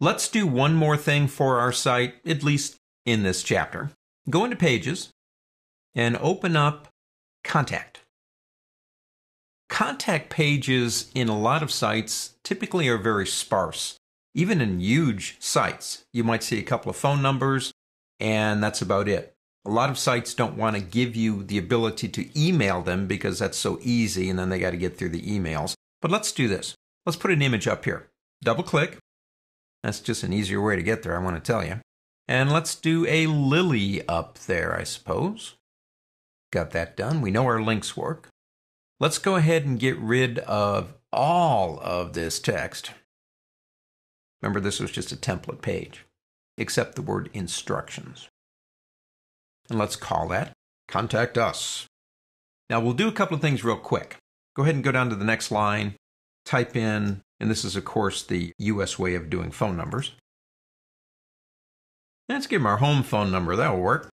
Let's do one more thing for our site, at least in this chapter. Go into Pages and open up Contact. Contact pages in a lot of sites typically are very sparse. Even in huge sites, you might see a couple of phone numbers, and that's about it. A lot of sites don't want to give you the ability to email them because that's so easy, and then they got to get through the emails. But let's do this. Let's put an image up here. Double click. That's just an easier way to get there, I want to tell you. And let's do a lily up there, I suppose. Got that done. We know our links work. Let's go ahead and get rid of all of this text. Remember, this was just a template page, except the word instructions. And let's call that Contact Us. Now, we'll do a couple of things real quick. Go ahead and go down to the next line, type in, and this is, of course, the US way of doing phone numbers. Let's give them our home phone number. That'll work.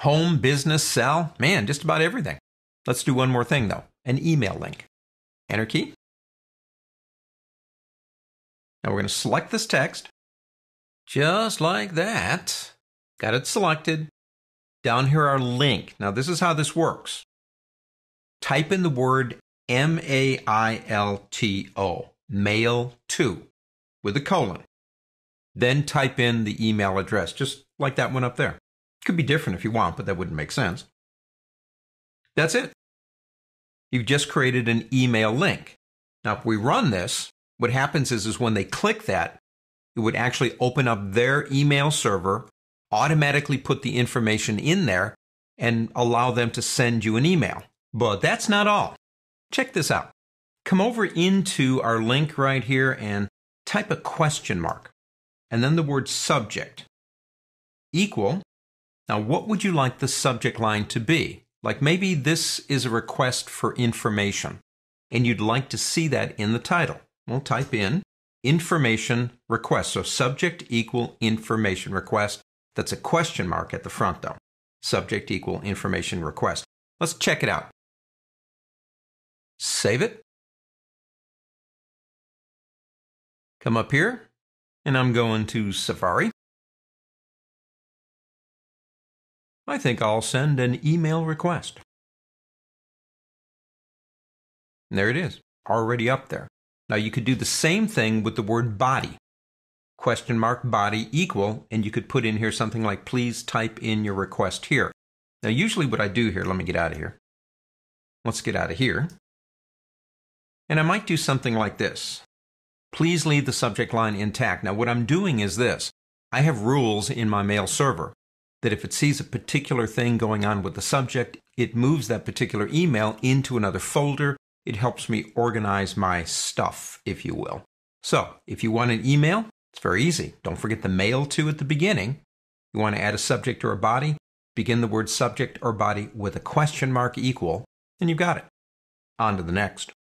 Home, business, cell, man, just about everything. Let's do one more thing though an email link. Enter key. Now we're going to select this text just like that. Got it selected. Down here, our link. Now, this is how this works. Type in the word M A I L T O, mail to, with a colon. Then type in the email address, just like that one up there. It could be different if you want, but that wouldn't make sense. That's it. You've just created an email link. Now, if we run this, what happens is, is when they click that, it would actually open up their email server, automatically put the information in there, and allow them to send you an email. But that's not all. Check this out. Come over into our link right here and type a question mark, and then the word subject equal now, what would you like the subject line to be? Like maybe this is a request for information, and you'd like to see that in the title. Well, type in information request. So subject equal information request. That's a question mark at the front though. Subject equal information request. Let's check it out. Save it. Come up here, and I'm going to Safari. I think I'll send an email request. And there it is, already up there. Now you could do the same thing with the word body. Question mark body equal, and you could put in here something like, please type in your request here. Now usually what I do here, let me get out of here. Let's get out of here. And I might do something like this. Please leave the subject line intact. Now what I'm doing is this. I have rules in my mail server that if it sees a particular thing going on with the subject, it moves that particular email into another folder. It helps me organize my stuff, if you will. So, if you want an email, it's very easy. Don't forget the mail to at the beginning. You want to add a subject or a body, begin the word subject or body with a question mark equal, and you've got it. On to the next.